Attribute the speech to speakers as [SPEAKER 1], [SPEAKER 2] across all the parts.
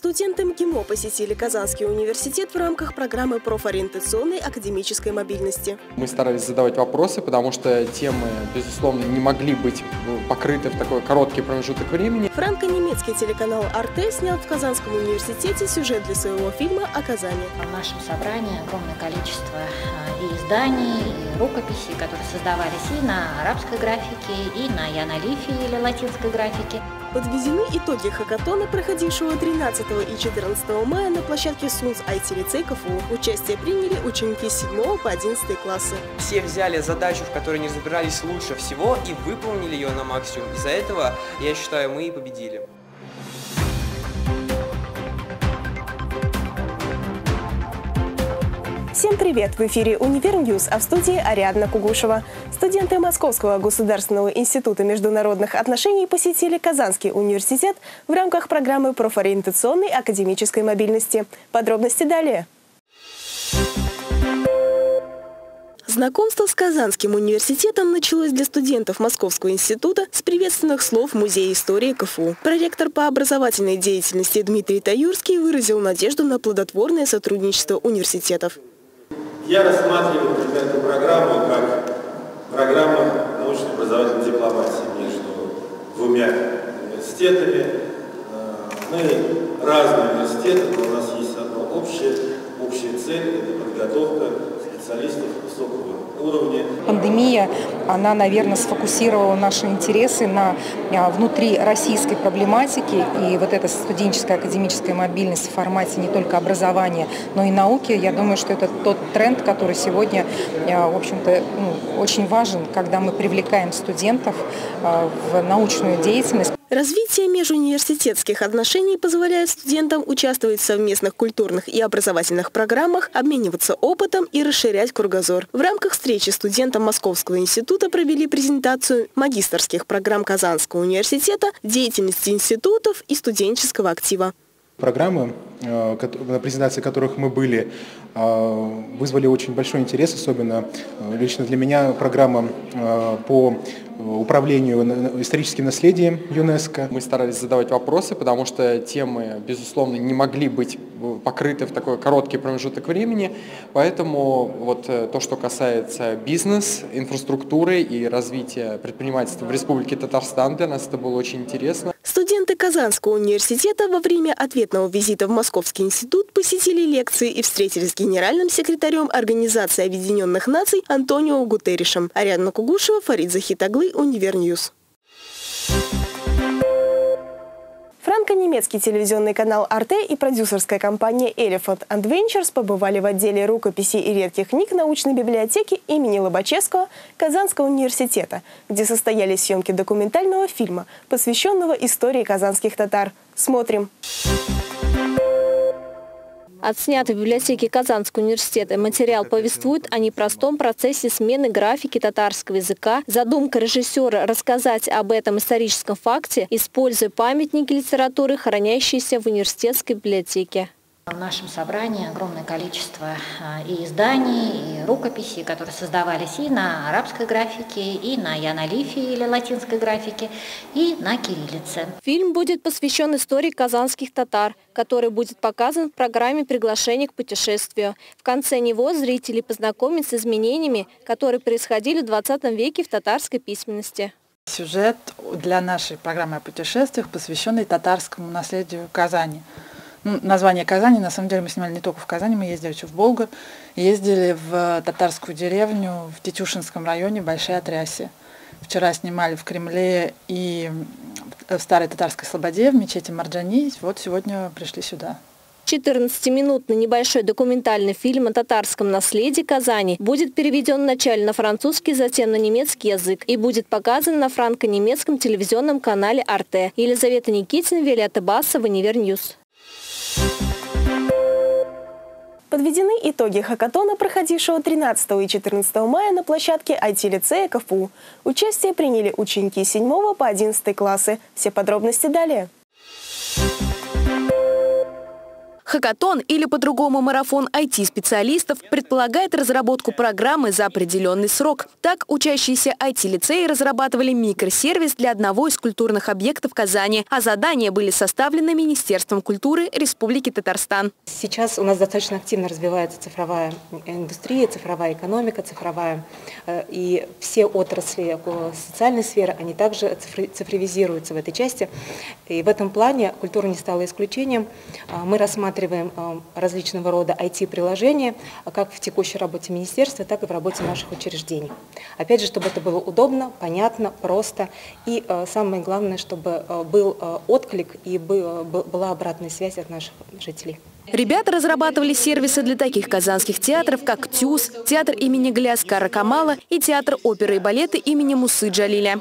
[SPEAKER 1] Студенты МГИМО посетили Казанский университет в рамках программы профориентационной академической мобильности.
[SPEAKER 2] Мы старались задавать вопросы, потому что темы, безусловно, не могли быть покрыты в такой короткий промежуток времени.
[SPEAKER 1] Франко-немецкий телеканал «Арте» снял в Казанском университете сюжет для своего фильма о Казани.
[SPEAKER 3] В нашем собрании огромное количество а, и изданий, и рукописей, которые создавались и на арабской графике, и на янолифе или латинской графике.
[SPEAKER 1] Подведены итоги хакатона, проходившего 13 и 14 мая на площадке СУНС IT-лицей КФУ. Участие приняли ученики с 7 по 11 классы.
[SPEAKER 4] Все взяли задачу, в которой не разбирались лучше всего и выполнили ее на максимум. Из-за этого, я считаю, мы и победили.
[SPEAKER 1] Всем привет! В эфире «Univer News», а в студии Ариадна Кугушева. Студенты Московского государственного института международных отношений посетили Казанский университет в рамках программы профориентационной академической мобильности. Подробности далее. Знакомство с Казанским университетом началось для студентов Московского института с приветственных слов Музея истории КФУ. Проректор по образовательной деятельности Дмитрий Таюрский выразил надежду на плодотворное сотрудничество университетов.
[SPEAKER 5] Я рассматриваю эту программу как программу научно-образовательной дипломатии между двумя университетами. Э, мы разные университеты, но у нас есть одно общее, общая цель – это подготовка специалистов высокого уровня.
[SPEAKER 6] Пандемия, она, наверное, сфокусировала наши интересы на а, внутри российской проблематике. И вот эта студенческая академическая мобильность в формате не только образования, но и науки, я думаю, что это тот тренд, который сегодня, а, в общем-то, ну, очень важен, когда мы привлекаем студентов а, в научную деятельность.
[SPEAKER 1] Развитие межуниверситетских отношений позволяет студентам участвовать в совместных культурных и образовательных программах, обмениваться опытом и расширять кругозор. В рамках встречи студентам Московского института провели презентацию магистрских программ Казанского университета, деятельности институтов и студенческого актива.
[SPEAKER 2] Программы, э, на презентации которых мы были, э, вызвали очень большой интерес, особенно э, лично для меня программа по управлению историческим наследием ЮНЕСКО. Мы старались задавать вопросы, потому что темы, безусловно, не могли быть покрыты в такой короткий промежуток времени, поэтому вот то, что касается бизнес, инфраструктуры и развития предпринимательства в Республике Татарстан, для нас это было очень интересно.
[SPEAKER 1] Студенты Казанского университета во время ответного визита в Московский институт посетили лекции и встретились с генеральным секретарем Организации Объединенных Наций Антонио Гутерришем. Ариадна Кугушева, Фарид Захитаглы, Univer News. Франко-немецкий телевизионный канал Arte и продюсерская компания Elephant Adventures побывали в отделе рукописей и редких книг научной библиотеки имени Лобачевского Казанского университета, где состоялись съемки документального фильма, посвященного истории казанских татар. Смотрим.
[SPEAKER 7] Отснятый в библиотеке Казанского университета материал повествует о непростом процессе смены графики татарского языка. Задумка режиссера рассказать об этом историческом факте, используя памятники литературы, хранящиеся в университетской библиотеке.
[SPEAKER 3] В нашем собрании огромное количество а, и изданий, и рукописей, которые создавались и на арабской графике, и на янолифе или латинской графике, и на кириллице.
[SPEAKER 7] Фильм будет посвящен истории казанских татар, который будет показан в программе «Приглашение к путешествию». В конце него зрители познакомятся с изменениями, которые происходили в 20 веке в татарской письменности.
[SPEAKER 8] Сюжет для нашей программы о путешествиях, посвященный татарскому наследию Казани – ну, название Казани, на самом деле мы снимали не только в Казани, мы ездили еще в Болгар, ездили в татарскую деревню в Тетюшинском районе Большой Отрясе. Вчера снимали в Кремле и в Старой Татарской Слободе, в мечети Марджани. Вот сегодня пришли сюда.
[SPEAKER 7] 14-минутный небольшой документальный фильм о татарском наследии Казани будет переведен вначале на французский, затем на немецкий язык и будет показан на франко-немецком телевизионном канале «Arte». Елизавета Никитина, Виолетта Басова, Univer News.
[SPEAKER 1] Подведены итоги хакатона, проходившего 13 и 14 мая на площадке IT-лицея КФУ. Участие приняли ученики с 7 по 11 классы. Все подробности далее.
[SPEAKER 9] Хакатон или по-другому марафон IT-специалистов предполагает разработку программы за определенный срок. Так, учащиеся IT-лицеи разрабатывали микросервис для одного из культурных объектов Казани, а задания были составлены Министерством культуры Республики Татарстан.
[SPEAKER 10] Сейчас у нас достаточно активно развивается цифровая индустрия, цифровая экономика, цифровая. Э, и все отрасли социальной сферы, они также цифровизируются в этой части. И в этом плане культура не стала исключением. А, мы рассматриваем а, различного рода IT-приложения, а, как в текущей работе министерства, так и в работе наших учреждений. Опять же, чтобы это было удобно, понятно, просто. И самое главное, чтобы был отклик и была обратная связь от наших жителей.
[SPEAKER 9] Ребята разрабатывали сервисы для таких казанских театров, как ТЮЗ, театр имени Гляскара Камала и театр оперы и балета имени Мусы Джалиля.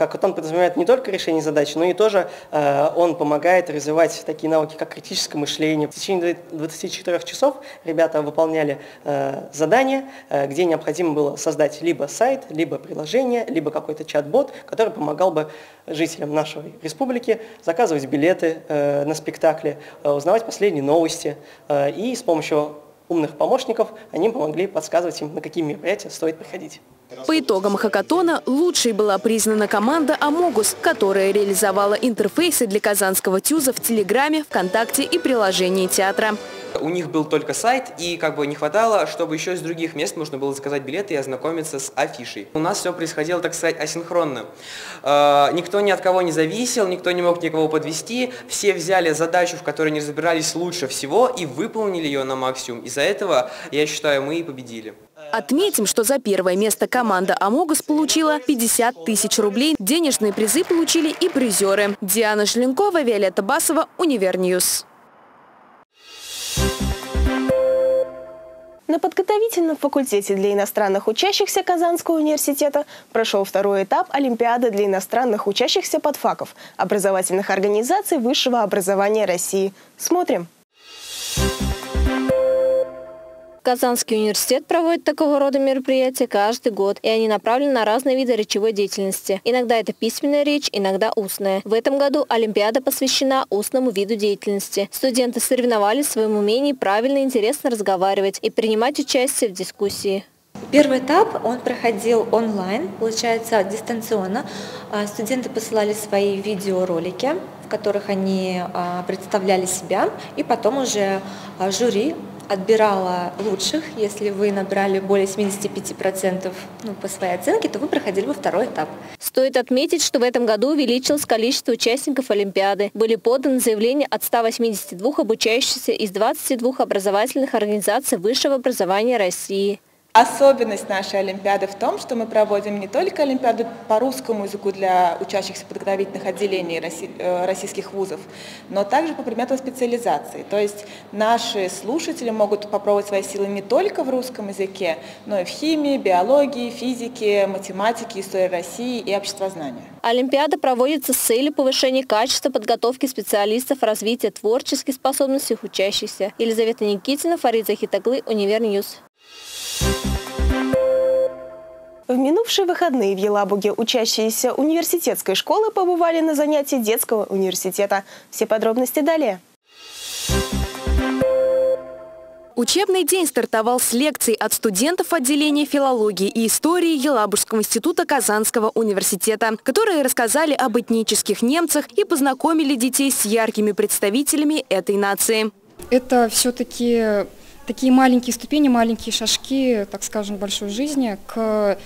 [SPEAKER 11] Хакатон подразумевает не только решение задач, но и тоже э, он помогает развивать такие навыки, как критическое мышление. В течение 24 часов ребята выполняли э, задания, э, где необходимо было создать либо сайт, либо приложение, либо какой-то чат-бот, который помогал бы жителям нашей республики заказывать билеты на спектакли, узнавать последние новости и с помощью умных помощников они помогли подсказывать им, на какие мероприятия стоит приходить.
[SPEAKER 9] По итогам хакатона лучшей была признана команда «Амогус», которая реализовала интерфейсы для казанского тюза в Телеграме, ВКонтакте и приложении театра.
[SPEAKER 4] У них был только сайт, и как бы не хватало, чтобы еще из других мест можно было заказать билеты и ознакомиться с афишей. У нас все происходило, так сказать, асинхронно. Э, никто ни от кого не зависел, никто не мог никого подвести. Все взяли задачу, в которой не разбирались лучше всего, и выполнили ее на максимум. Из-за этого, я считаю, мы и победили.
[SPEAKER 9] Отметим, что за первое место команда «Амогус» получила 50 тысяч рублей. Денежные призы получили и призеры. Диана Желенкова, Виолетта Басова, Univer News. На подготовительном факультете для иностранных учащихся Казанского университета прошел второй этап Олимпиады для иностранных учащихся подфаков образовательных организаций высшего образования России. Смотрим.
[SPEAKER 7] Казанский университет проводит такого рода мероприятия каждый год, и они направлены на разные виды речевой деятельности. Иногда это письменная речь, иногда устная. В этом году Олимпиада посвящена устному виду деятельности. Студенты соревновались в своем умении правильно и интересно разговаривать и принимать участие в дискуссии.
[SPEAKER 12] Первый этап, он проходил онлайн, получается дистанционно. А, студенты посылали свои видеоролики, в которых они а, представляли себя, и потом уже а, жюри отбирала лучших. Если вы набрали более 75% ну, по своей оценке, то вы проходили бы второй этап.
[SPEAKER 7] Стоит отметить, что в этом году увеличилось количество участников Олимпиады. Были поданы заявления от 182 обучающихся из 22 образовательных организаций высшего образования России.
[SPEAKER 13] Особенность нашей Олимпиады в том, что мы проводим не только Олимпиаду по русскому языку для учащихся подготовительных отделений э, российских вузов, но также по предметам специализации. То есть наши слушатели могут попробовать свои силы не только в русском языке, но и в химии, биологии, физике, математике, истории России и обществознанию.
[SPEAKER 7] Олимпиада проводится с целью повышения качества подготовки специалистов, развития творческих способностей учащихся. Елизавета Никитина, Фарид Захитаглы, Univer News.
[SPEAKER 9] В минувшие выходные в Елабуге учащиеся университетской школы побывали на занятии детского университета. Все подробности далее. Учебный день стартовал с лекций от студентов отделения филологии и истории Елабужского института Казанского университета, которые рассказали об этнических немцах и познакомили детей с яркими представителями этой нации.
[SPEAKER 14] Это все-таки такие маленькие ступени, маленькие шажки, так скажем, большой жизни, к,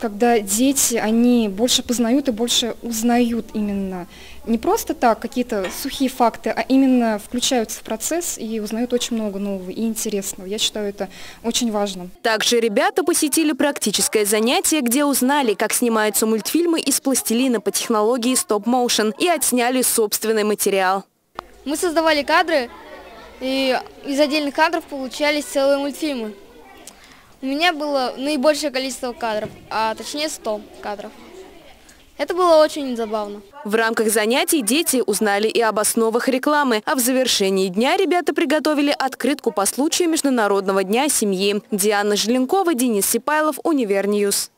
[SPEAKER 14] когда дети, они больше познают и больше узнают именно. Не просто так какие-то сухие факты, а именно включаются в процесс и узнают очень много нового и интересного. Я считаю это очень важно.
[SPEAKER 9] Также ребята посетили практическое занятие, где узнали, как снимаются мультфильмы из пластилина по технологии стоп-моушен и отсняли собственный материал.
[SPEAKER 15] Мы создавали кадры и из отдельных кадров получались целые мультфильмы. У меня было наибольшее количество кадров, а точнее 100 кадров. Это было очень забавно.
[SPEAKER 9] В рамках занятий дети узнали и об основах рекламы, а в завершении дня ребята приготовили открытку по случаю Международного дня семьи. Диана Желенкова, Денис Сипайлов, Univer News.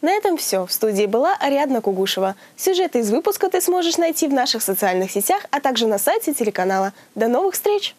[SPEAKER 1] На этом все. В студии была Ариадна Кугушева. Сюжеты из выпуска ты сможешь найти в наших социальных сетях, а также на сайте телеканала. До новых встреч!